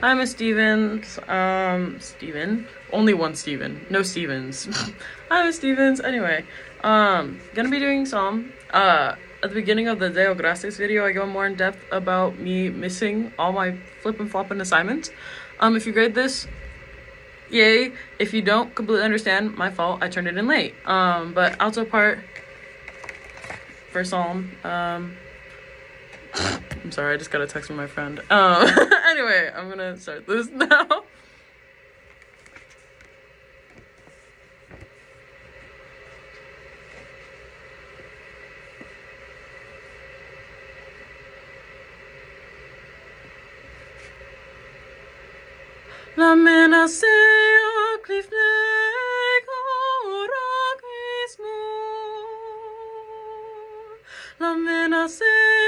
Hi, Miss Stevens. Um, Steven. Only one Steven. No Stevens. Hi, Miss Stevens. Anyway, um, gonna be doing some. Uh, at the beginning of the Deo Gracias video, I go more in depth about me missing all my flip and flopping assignments. Um, if you grade this, yay. If you don't completely understand, my fault. I turned it in late. Um, but alto part for Psalm. Um, I'm sorry, I just got a text from my friend. Um, anyway, I'm gonna start this now. La mena sea cliff mismo. La mena sea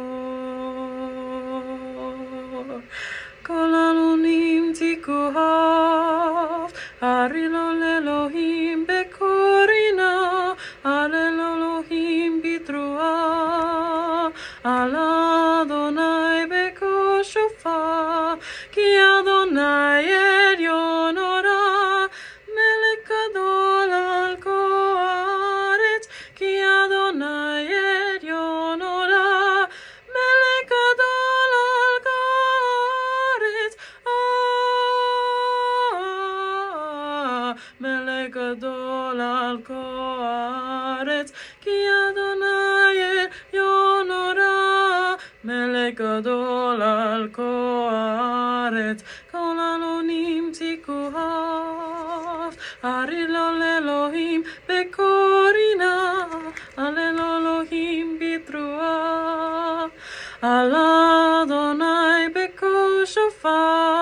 tikuhav, arilol bekorina, alel Elohim bitrua, ala Adonai elyon ora, melech gadol al koaretz, kol anonim tikuhav, arilol Elohim bekorina, alel Elohim bitrua, al Adonai bekoshofa. La mena sea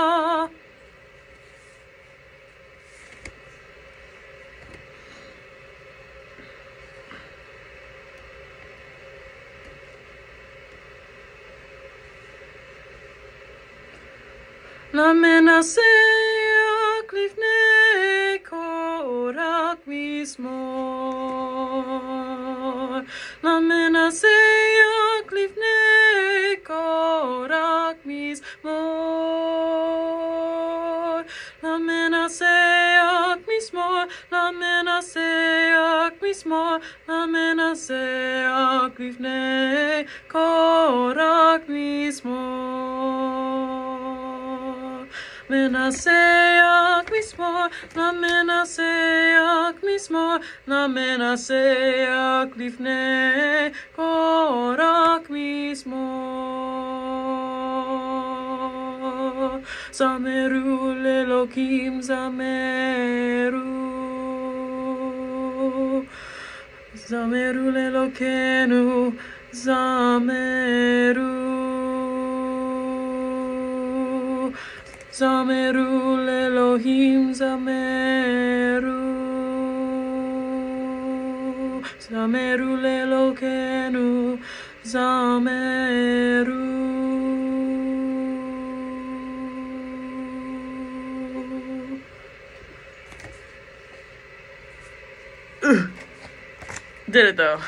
clifne korak mismo. La mena sea clifne korak mismo. La mena sea mismo. La mena sea Menaseak mismo, la menaseak mismo, la menaseak lifne korak mismo. Zameru lelokim zameru. Zameru lelokenu zameru. Zameru Elohim Zameru Zameru Elokenu Zameru Did it though.